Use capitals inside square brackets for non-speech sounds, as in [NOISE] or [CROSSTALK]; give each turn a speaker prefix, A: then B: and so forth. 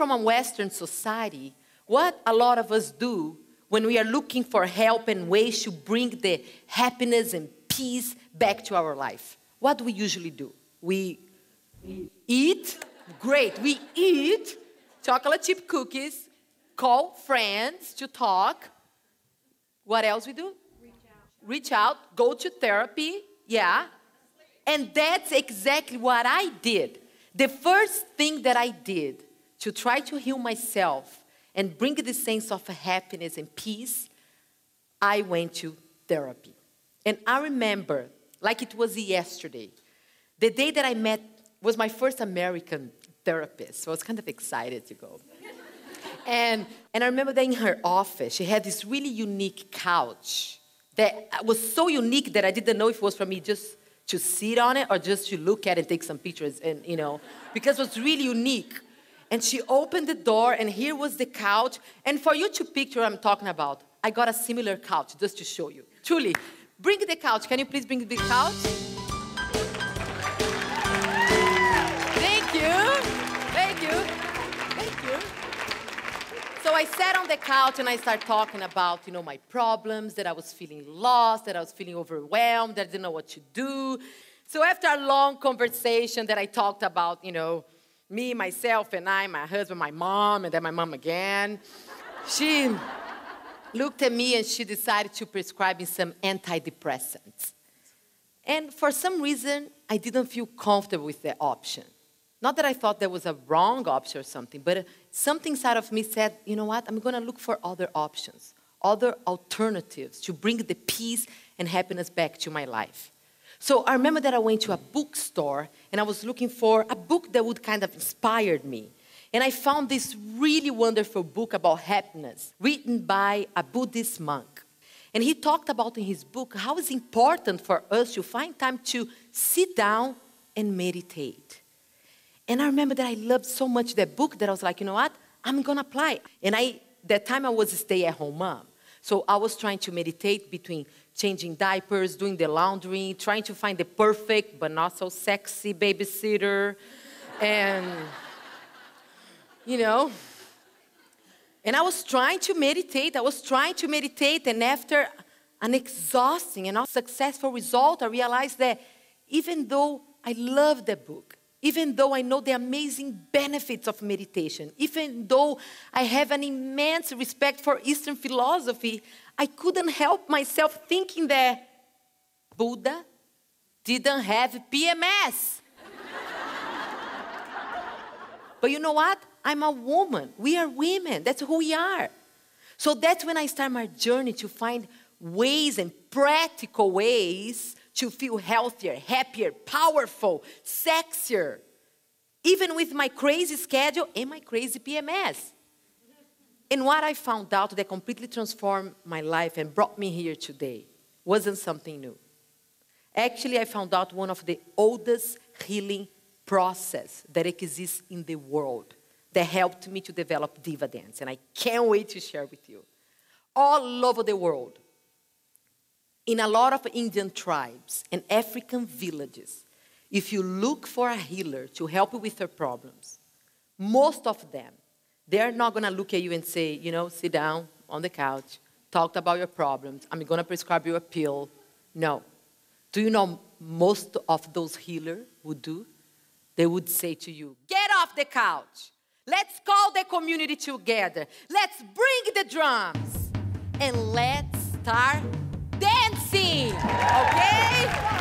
A: from a Western society, what a lot of us do when we are looking for help and ways to bring the happiness and peace back to our life, what do we usually do? We eat, great, we eat chocolate chip cookies, call friends to talk. What else we do? Reach out. Reach out, go to therapy, yeah. And that's exactly what I did. The first thing that I did to try to heal myself and bring the sense of happiness and peace, I went to therapy. And I remember, like it was yesterday, the day that I met was my first American therapist. So I was kind of excited to go. and, and I remember that in her office, she had this really unique couch that was so unique that I didn't know if it was for me just to sit on it or just to look at it and take some pictures and you know because it was really unique and she opened the door and here was the couch and for you to picture i'm talking about i got a similar couch just to show you truly bring the couch can you please bring the couch Thank you. Thank you. Thank you. So I sat on the couch and I started talking about, you know, my problems, that I was feeling lost, that I was feeling overwhelmed, that I didn't know what to do. So after a long conversation that I talked about, you know, me, myself, and I, my husband, my mom, and then my mom again, she looked at me and she decided to prescribe me some antidepressants. And for some reason, I didn't feel comfortable with the option. Not that I thought there was a wrong option or something, but something inside of me said, you know what, I'm going to look for other options, other alternatives to bring the peace and happiness back to my life. So I remember that I went to a bookstore and I was looking for a book that would kind of inspire me. And I found this really wonderful book about happiness written by a Buddhist monk. And he talked about in his book how it's important for us to find time to sit down and meditate. And I remember that I loved so much that book that I was like, you know what? I'm gonna apply. And I that time I was a stay-at-home mom. So I was trying to meditate between changing diapers, doing the laundry, trying to find the perfect but not so sexy babysitter. and you know, and I was trying to meditate. I was trying to meditate, and after an exhausting and not successful result, I realized that even though I loved the book, even though I know the amazing benefits of meditation, even though I have an immense respect for Eastern philosophy, I couldn't help myself thinking that Buddha didn't have PMS. [LAUGHS] but you know what? I'm a woman. We are women. That's who we are. So that's when I start my journey to find ways and practical ways to feel healthier, happier, powerful, sexier, even with my crazy schedule and my crazy PMS. And what I found out that completely transformed my life and brought me here today wasn't something new. Actually, I found out one of the oldest healing process that exists in the world that helped me to develop diva dance. And I can't wait to share with you. All over the world, in a lot of Indian tribes and African villages, if you look for a healer to help you with your problems, most of them, they're not going to look at you and say, you know, sit down on the couch, talk about your problems, I'm going to prescribe you a pill. No. Do you know most of those healers would do? They would say to you, get off the couch. Let's call the community together. Let's bring the drums and let's start okay?